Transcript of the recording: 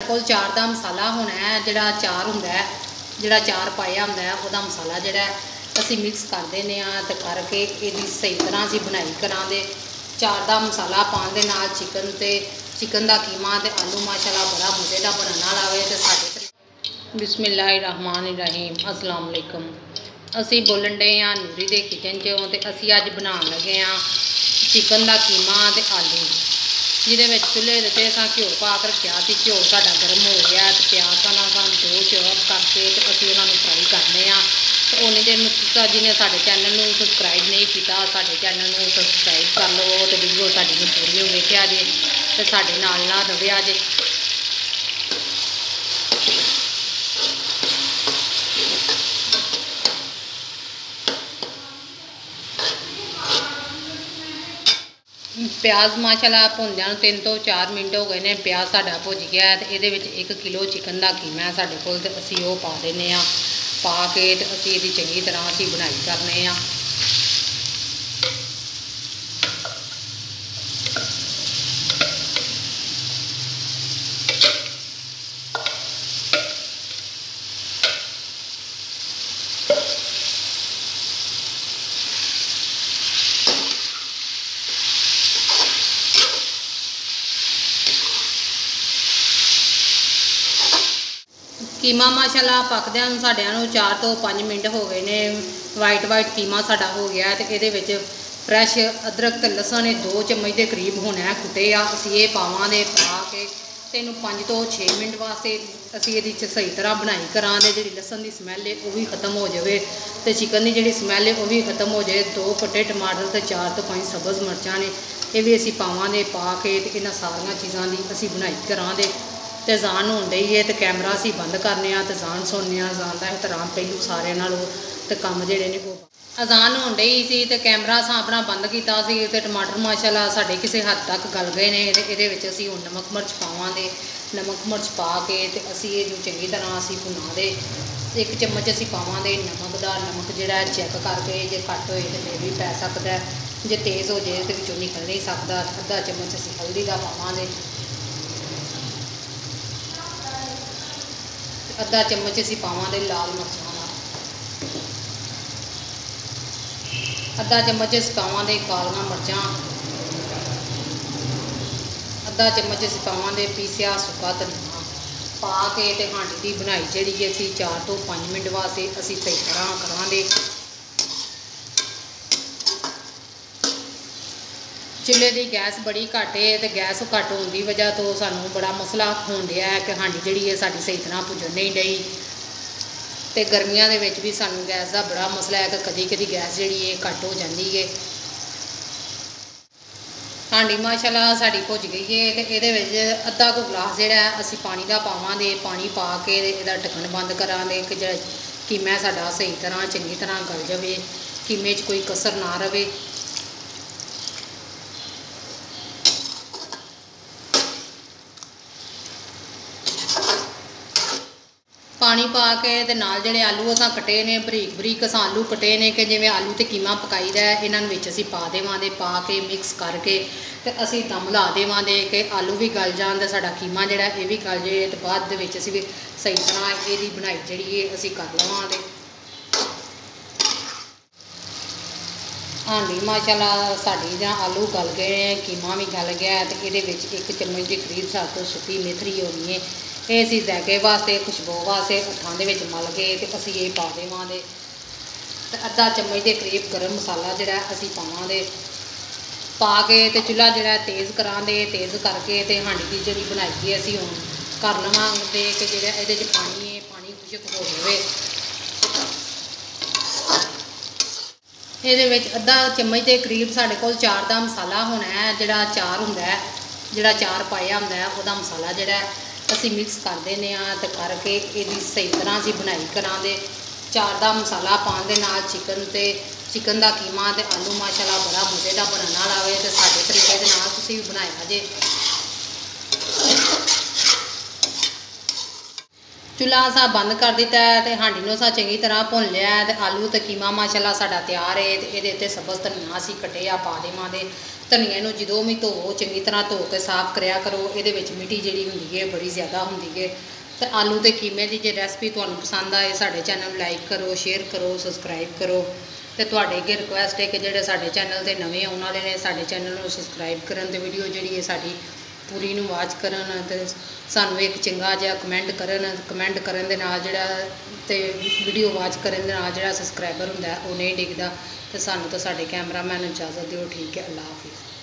ਕੋਲ ਚਾਰ ਦਾ ਮਸਾਲਾ ਹੋਣਾ ਹੈ, ਜਿਹੜਾ ਚਾਰ ਹੁੰਦਾ ਹੈ, ਜਿਹੜਾ ਚਾਰ ਪਾਇਆ ਹੁੰਦਾ ਹੈ, ਉਹਦਾ ਮਸਾਲਾ ਜਿਹੜਾ ਅਸੀਂ ਮਿਕਸ ਕਰ ਦਿੰਦੇ ਆ ਤੇ ਕਰਕੇ ਇਹਦੀ ਸਹੀ ਤਰ੍ਹਾਂ ਅਸੀਂ ਬਣਾਈ ਕਰਾਂਗੇ। ਚਾਰ ਦਾ ਮਸਾਲਾ ਪਾਉਣ ਦੇ ਨਾਲ ਚਿਕਨ ਤੇ ਚਿਕਨ ਦਾ ਕੀਮਾ ਤੇ ਆਲੂ ਮਾਸ਼ਾਅੱਲਾ ਬੜਾ ਮਜ਼ੇ ਦਾ ਬਣਨ ਵਾਲਾ ਹੋਵੇ ਤੇ ਸਾਡੇ ਤਰੀਕੇ ਬਿਸਮਿਲ੍ਲਾਹਿਰਰਹਿਮਾਨਿਰਰਹੀਮ, ਅਸਲਾਮ ਅਲੈਕਮ। ਅਸੀਂ ਬੋਲਣ ਡਏ ਆ ਨੂਰੀ ਦੇ ਕਿਚਨ 'ਚੋਂ ਤੇ ਅਸੀਂ ਅੱਜ ਬਣਾਉਣ ਲੱਗੇ ਆ ਚਿਕਨ ਦਾ ਕੀਮਾ ਤੇ ਆਲੂ। ਜਿਹਦੇ ਵਿੱਚ ਚੁੱਲ੍ਹੇ ਦੇ ਉੱਤੇ ਅਸਾਂ ਘਿਓ ਪਾ ਕੇ ਰੱਖਿਆ ਸੀ, ਘਿਓ ਸਾਡਾ ਗਰਮ ਹੋ ਗਿਆ ਤੇ ਪਿਆਜ਼ ਦਾ ਨਾਲ ਸਾਨੂੰ ਦੋ ਚੌਪ ਕਰਕੇ ਤੇ ਅਸੀਂ ਉਹਨਾਂ ਨੂੰ ਫਰਾਈ ਕਰਨੇ ਆ ਤੇ ਉਹਨੇ ਦਿਨ ਨੂੰ ਤੁਸੀਂ ਜਿਹਨੇ ਸਾਡੇ ਚੈਨਲ ਨੂੰ ਸਬਸਕ੍ਰਾਈਬ ਨਹੀਂ ਕੀਤਾ, ਸਾਡੇ ਚੈਨਲ ਨੂੰ ਸਬਸਕ੍ਰਾਈਬ ਕਰ ਲਵੋ ਤੇ ਵੀਡੀਓ ਸਾਡੀ ਨੂੰ ਪੂਰੀ ਵੇਖਿਆ ਜੇ ਤੇ ਸਾਡੇ ਨਾਲ ਨਾਲ ਰਵਿਆ ਜੇ ਪਿਆਜ਼ ਮਾਸ਼ਾਅੱਲਾ ਭੁੰਦਿਆਂ ਨੂੰ 3 ਤੋਂ 4 ਮਿੰਟ ਹੋ ਗਏ ਨੇ, ਪਿਆਜ਼ ਸਾਡਾ ਭੁੱਜ ਗਿਆ ਤੇ ਇਹਦੇ ਵਿੱਚ 1 ਕਿਲੋ ਚਿਕਨ ਦਾ ਕੀਮਾ ਹੈ ਸਾਡੇ ਕੋਲ ਤੇ ਅਸੀਂ ਉਹ ਪਾ ਦਿੰਨੇ ਆ ਪਾ ਕੇ ਤੇ ਅਸੀਂ ਇਹਦੀ ਚੰਗੀ ਤਰ੍ਹਾਂ ਅਸੀਂ ਬਣਾਈ ਕਰਨੇ ਆ ਕੀਮਾ ਮਾਸ਼ਾਅੱਲਾ ਪੱਕਦਿਆਂ ਨੂੰ ਸਾਡਿਆਂ ਨੂੰ 4 ਤੋਂ 5 ਮਿੰਟ ਹੋ ਗਏ ਨੇ। ਵਾਈਟ ਵਾਈਟ ਕੀਮਾ ਸਾਡਾ ਹੋ ਗਿਆ ਤੇ ਇਹਦੇ ਵਿੱਚ ਫਰੈਸ਼ ਅਦਰਕ ਤੇ ਲਸਣ ਇਹ 2 ਚਮਚ ਦੇ ਕਰੀਬ ਹੋਣਾ ਕੁੱਟੇ ਆ। ਅਸੀਂ ਇਹ ਪਾਵਾਂਗੇ, ਪਾ ਕੇ ਤੇ ਇਹਨੂੰ 5 ਤੋਂ 6 ਮਿੰਟ ਵਾਸਤੇ ਅਸੀਂ ਇਹਦੀ ਚ ਸਹੀ ਤਰ੍ਹਾਂ ਬਣਾਈ ਕਰਾਂਗੇ। ਜਿਹੜੀ ਲਸਣ ਦੀ ਸਮੈਲ ਹੈ ਉਹ ਵੀ ਖਤਮ ਹੋ ਜਾਵੇ ਤੇ ਚਿਕਨ ਦੀ ਜਿਹੜੀ ਸਮੈਲ ਹੈ ਉਹ ਵੀ ਖਤਮ ਹੋ ਜਾਏ। ਦੋ ਕੱਟੇ ਟਮਾਟਰ ਤੇ 4 ਤੋਂ 5 ਸਬਜ਼ ਮਿਰਚਾਂ ਨੇ, ਇਹ ਵੀ ਅਸੀਂ ਪਾਵਾਂਗੇ, ਪਾ ਕੇ ਤੇ ਇਹਨਾਂ ਸਾਰੀਆਂ ਚੀਜ਼ਾਂ ਦੀ ਅਸੀਂ ਬਣਾਈ ਕਰਾਂਗੇ। ਤੇ ਅਜ਼ਾਨ ਹੋਣ ਡਈ ਹੈ ਤੇ ਕੈਮਰਾ ਅਸੀਂ ਬੰਦ ਕਰਨੇ ਆ ਤੇ ਅਜ਼ਾਨ ਸੁਣਨੇ ਆ ਅਜ਼ਾਨ ਦਾ ਇhtਰਾਮ ਪਹਿਲੂ ਸਾਰਿਆਂ ਨਾਲੋਂ ਤੇ ਕੰਮ ਜਿਹੜੇ ਨੇ ਉਹ ਅਜ਼ਾਨ ਹੋਣ ਡਈ ਸੀ ਤੇ ਕੈਮਰਾ ਅਸਾਂ ਆਪਣਾ ਬੰਦ ਕੀਤਾ ਸੀ ਤੇ ਟਮਾਟਰ ਮਾਸ਼ਾਅੱਲਾ ਸਾਡੇ ਕਿਸੇ ਹੱਦ ਤੱਕ ਗਲ ਗਏ ਨੇ ਤੇ ਇਹਦੇ ਵਿੱਚ ਅਸੀਂ ਹੁਣ ਨਮਕ ਮਿਰਚ ਪਾਵਾਂਗੇ, ਨਮਕ ਮਿਰਚ ਪਾ ਕੇ ਤੇ ਅਸੀਂ ਇਹਨੂੰ ਚੰਗੀ ਤਰ੍ਹਾਂ ਅਸੀਂ ਭੁਨਾ ਦੇ, ਇੱਕ ਚਮਚ ਅਸੀਂ ਪਾਵਾਂਗੇ ਨਮਕ ਦਾ, ਨਮਕ ਜਿਹੜਾ ਚੈੱਕ ਕਰਕੇ ਜੇ ਘੱਟ ਹੋਏ ਤੇ ਫਿਰ ਵੀ ਪੈ ਸਕਦਾ ਜੇ ਤੇਜ਼ ਹੋ ਜਾਏ ਤੇ ਵਿੱਚੋਂ ਨਿਕਲ ਨਹੀਂ ਸਕਦਾ, ਅੱਧਾ ਚਮਚ ਅਸੀਂ ਹਲਦੀ ਦਾ ਪਾਵਾਂਗੇ। ਅੱਧਾ ਚਮਚ ਅਸੀਂ ਪਾਵਾਂਗੇ ਲਾਲ ਮਿਰਚਾਂ ਦਾ ਅੱਧਾ ਚਮਚ ਅਸੀਂ ਪਾਵਾਂਗੇ ਕਾਲੀਆਂ ਮਿਰਚਾਂ। ਅੱਧਾ ਚਮਚ ਅਸੀਂ ਪਾਵਾਂਗੇ ਪੀਸਿਆ ਸੁੱਕਾ ਧਨੀਆ। ਪਾ ਕੇ ਤੇ ਹਾਂਡੀ ਦੀ ਬਣਾਈ ਜਿਹੜੀ ਅਸੀਂ 4 ਤੋਂ 5 ਮਿੰਟ ਵਾਸਤੇ ਅਸੀਂ ਸਹੀ ਤਰ੍ਹਾਂ ਕਰਾਂਗੇ। ਚੁੱਲ੍ਹੇ ਦੀ ਗੈਸ ਬੜੀ ਘੱਟ ਹੈ ਤੇ ਗੈਸ ਘੱਟ ਹੋਣ ਦੀ ਵਜ੍ਹਾ ਤੋਂ ਸਾਨੂੰ ਬੜਾ ਮਸਲਾ ਹੋਣ ਡਿਆ ਹੈ ਕਿ ਹਾਂਡੀ ਜਿਹੜੀ ਹੈ ਸਾਡੀ ਸਹੀ ਤਰ੍ਹਾਂ ਭੁੱਜਣ ਨਹੀਂ ਡਈ। ਤੇ ਗਰਮੀਆਂ ਦੇ ਵਿੱਚ ਵੀ ਸਾਨੂੰ ਗੈਸ ਦਾ ਬੜਾ ਮਸਲਾ ਹੈ ਕਿ ਕਦੀ ਕਦੀ ਗੈਸ ਜਿਹੜੀ ਹੈ ਘੱਟ ਹੋ ਜਾਂਦੀ ਹੈ ਹਾਂਡੀ ਮਾਸ਼ਾਅੱਲਾ ਸਾਡੀ ਭੁੱਜ ਗਈ ਹੈ ਤੇ ਇਹਦੇ ਵਿੱਚ ਅੱਧਾ ਕੁ ਗਲਾਸ ਜਿਹੜਾ ਅਸੀਂ ਪਾਣੀ ਦਾ ਪਾਵਾਂਗੇ, ਪਾਣੀ ਪਾ ਕੇ ਇਹਦਾ ਢੱਕਣ ਬੰਦ ਕਰਾਂਗੇ ਕਿ ਜਿਹੜਾ ਕੀਮਾ ਸਾਡਾ ਸਹੀ ਤਰ੍ਹਾਂ, ਚੰਗੀ ਤਰ੍ਹਾਂ ਗਲ ਜਾਵੇ ਕੀਮੇ 'ਚ ਕੋਈ ਕਸਰ ਨਾ ਰਵੇ। ਪਾਣੀ ਪਾ ਕੇ ਤੇ ਨਾਲ ਜਿਹੜੇ ਆਲੂ ਅਸਾਂ ਕੱਟੇ ਨੇ, ਬਰੀਕ ਬਰੀਕ ਅਸਾਂ ਆਲੂ ਕੱਟੇ ਨੇ ਕਿ ਜਿਵੇਂ ਆਲੂ ਤੇ ਕੀਮਾ ਪਕਾਈਦਾ ਹੈ, ਇਹਨਾਂ ਨੂੰ ਵਿੱਚ ਅਸੀਂ ਪਾ ਦੇਵਾਂਗੇ, ਪਾ ਕੇ ਮਿਕਸ ਕਰਕੇ ਤੇ ਅਸੀਂ ਦਮ ਲਾ ਦੇਵਾਂਗੇ ਕਿ ਆਲੂ ਵੀ ਗਲ ਜਾਣ ਤੇ ਸਾਡਾ ਕੀਮਾ ਜਿਹੜਾ ਇਹ ਵੀ ਗਲ ਜੇ ਤੇ ਬਾਅਦ ਦੇ ਵਿੱਚ ਅਸੀਂ ਵੀ ਸਹੀ ਤਰ੍ਹਾਂ ਇਹਦੀ ਬਣਾਈ ਜਿਹੜੀ ਹੈ ਅਸੀਂ ਕਰ ਲਵਾਂਗੇ। ਹਾਂਡੀ ਮਾਸ਼ਾਅੱਲਾ ਸਾਡੀ ਜਾਂ ਆਲੂ ਗਲ ਗਏ ਨੇ, ਕੀਮਾ ਵੀ ਗਲ ਗਿਆ ਤੇ ਇਹਦੇ ਵਿੱਚ ਇੱਕ ਚਮਚ ਦੇ ਕਰੀਬ ਸਾਡੇ ਤੋਂ ਸੁੱਕੀ ਮੇਥਰੀ ਹੋਣੀ ਹੈ ਇਹ ਅਸੀਂ ਜ਼ੈਕੇ ਵਾਸਤੇ, ਖੁਸ਼ਬੂ ਵਾਸਤੇ ਹੱਥਾਂ ਦੇ ਵਿੱਚ ਮਲ ਕੇ ਤੇ ਅਸੀਂ ਇਹ ਪਾ ਦੇਵਾਂਗੇ। ਤੇ ਅੱਧਾ ਚਮਚ ਦੇ ਕਰੀਬ ਗਰਮ ਮਸਾਲਾ ਜਿਹੜਾ ਅਸੀਂ ਪਾਵਾਂਗੇ। ਪਾ ਕੇ ਤੇ ਚੁੱਲ੍ਹਾ ਜਿਹੜਾ ਤੇਜ਼ ਕਰਾਂਗੇ, ਤੇਜ਼ ਕਰਕੇ ਤੇ ਹਾਂਡੀ ਦੀ ਜਿਹੜੀ ਬਣਾਈ ਹੈ, ਅਸੀਂ ਹੁਣ ਕਰ ਲਵਾਂਗੇ ਕਿ ਜਿਹੜਾ ਇਹਦੇ 'ਚ ਪਾਣੀ ਹੈ, ਪਾਣੀ ਖੁਸ਼ਕ ਹੋ ਜਾਵੇ। ਇਹਦੇ ਵਿੱਚ ਅੱਧਾ ਚਮਚ ਦੇ ਕਰੀਬ ਸਾਡੇ ਕੋਲ ਚਾਰ ਦਾ ਮਸਾਲਾ ਹੋਣਾ ਹੈ, ਜਿਹੜਾ ਚਾਰ ਹੁੰਦਾ ਹੈ, ਜਿਹੜਾ ਚਾਰ ਪਾਇਆ ਹੁੰਦਾ ਹੈ, ਉਹਦਾ ਮਸਾਲਾ ਜਿਹੜਾ ਅਸੀਂ ਮਿਕਸ ਕਰ ਦਿੰਦੇ ਆ ਤੇ ਕਰਕੇ ਇਹਦੀ ਸਹੀ ਤਰ੍ਹਾਂ ਅਸੀਂ ਬਣਾਈ ਕਰਾਂਗੇ। ਚਾਰ ਦਾ ਮਸਾਲਾ ਪਾਉਣ ਦੇ ਨਾਲ ਚਿਕਨ ਤੇ ਚਿਕਨ ਦਾ ਕੀਮਾ ਤੇ ਆਲੂ ਮਾਸ਼ਾਅੱਲਾ ਬੜਾ ਮਜ਼ੇ ਦਾ ਬਣਨ ਵਾਲਾ ਹੋਵੇ ਤੇ ਸਾਡੇ ਤਰੀਕੇ ਦੇ ਨਾਲ ਤੁਸੀਂ ਵੀ ਬਣਾਇਆ ਜੇ। ਚੁੱਲ੍ਹਾ ਸਾ ਬੰਦ ਕਰ ਦਿੱਤਾ ਹੈ ਤੇ ਹਾਂਡੀ ਨੂੰ ਸਾ ਚੰਗੀ ਤਰ੍ਹਾਂ ਭੁੰਨ ਲਿਆ ਹੈ ਤੇ ਆਲੂ ਤੇ ਕੀਮਾ ਮਾਸ਼ਾਅੱਲਾ ਸਾਡਾ ਤਿਆਰ ਹੈ ਤੇ ਇਹਦੇ ਉੱਤੇ ਸਬਜ਼ ਧਨੀਆ ਅਸੀਂ ਕੱਟਿਆ ਪਾ ਦੇਵਾਂਗੇ ਧਨੀਏ ਨੂੰ ਜਦੋਂ ਵੀ ਧੋਵੋ ਚੰਗੀ ਤਰ੍ਹਾਂ ਧੋ ਕੇ ਸਾਫ਼ ਕਰਿਆ ਕਰੋ, ਇਹਦੇ ਵਿੱਚ ਮਿੱਟੀ ਜਿਹੜੀ ਹੁੰਦੀ ਹੈ ਬੜੀ ਜ਼ਿਆਦਾ ਹੁੰਦੀ ਹੈ ਤੇ ਆਲੂ ਤੇ ਕੀਮੇ ਦੀ ਜੇ ਰੈਸਪੀ ਤੁਹਾਨੂੰ ਪਸੰਦ ਆਏ, ਸਾਡੇ ਚੈਨਲ ਨੂੰ ਲਾਈਕ ਕਰੋ ਸ਼ੇਅਰ ਕਰੋ ਸਬਸਕ੍ਰਾਈਬ ਕਰੋ। ਤੇ ਤੁਹਾਡੇ ਅੱਗੇ ਰਿਕੁਐਸਟ ਹੈ ਕਿ ਜਿਹੜੇ ਸਾਡੇ ਚੈਨਲ ਤੇ ਨਵੇਂ ਆਉਣ ਵਾਲੇ ਨੇ, ਸਾਡੇ ਚੈਨਲ ਨੂੰ ਸਬਸਕ੍ਰਾਈਬ ਕਰਨ ਤੇ ਵੀਡੀਓ ਜਿਹੜੀ ਹੈ ਸਾਡੀ ਪੂਰੀ ਨੂੰ ਵਾਚ ਕਰਨ ਤੇ ਸਾਨੂੰ ਇੱਕ ਚੰਗਾ ਜਿਹਾ ਕਮੈਂਟ ਕਰਨ ਕਮੈਂਟ ਕਰਨ ਦੇ ਨਾਲ ਜਿਹੜਾ ਤੇ ਵੀਡੀਓ ਵਾਚ ਕਰਨ ਦੇ ਨਾਲ ਜਿਹੜਾ ਸਬਸਕ੍ਰਾਈਬਰ ਹੁੰਦਾ, ਉਹ ਨਹੀਂ ਡਿੱਗਦਾ ਤੇ ਸਾਨੂੰ ਤਾਂ ਸਾਡੇ ਕੈਮਰਾਮੈਨ ਨੂੰ ਇਜਾਜ਼ਤ ਦਿਓ, ਠੀਕ ਹੈ ਅੱਲਾ ਹਾਫਿਜ਼।